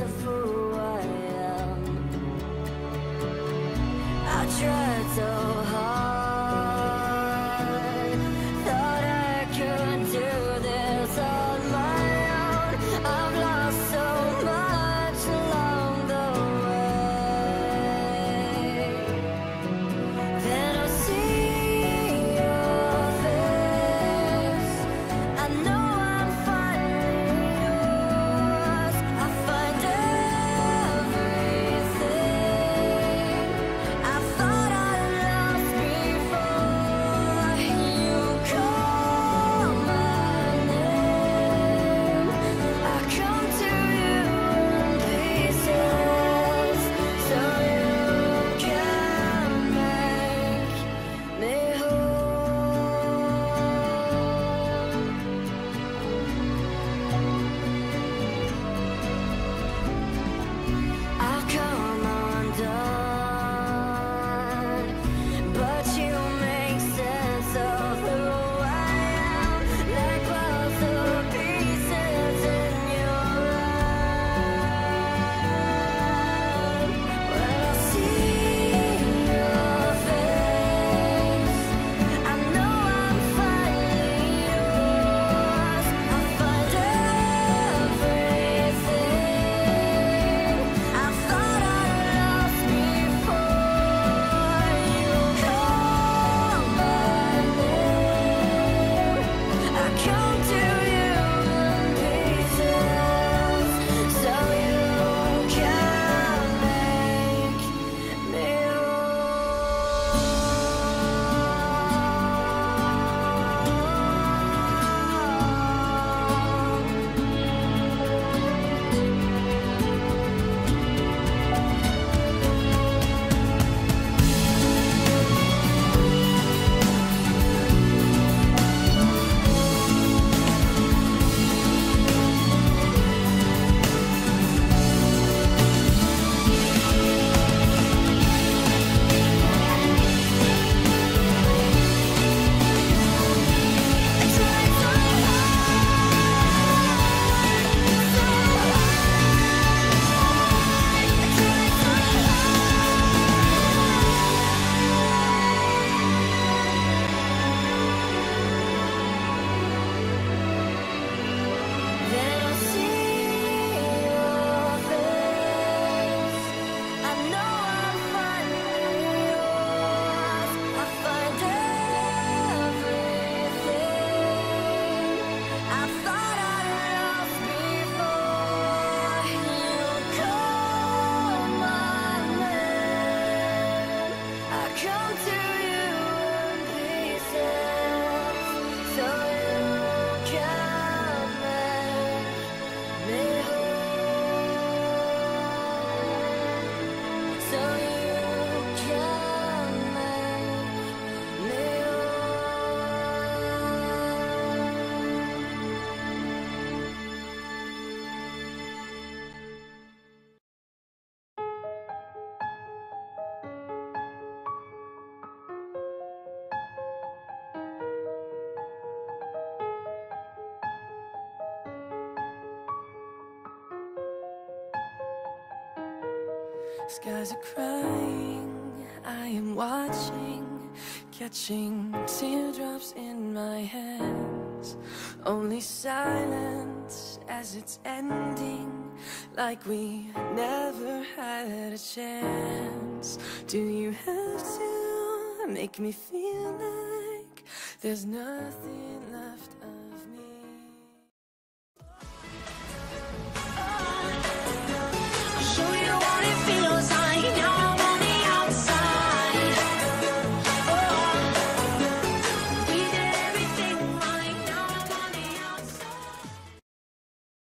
I tried so hard. Skies are crying, I am watching Catching teardrops in my hands. Only silence as it's ending Like we never had a chance. Do you have to make me feel like There's nothing left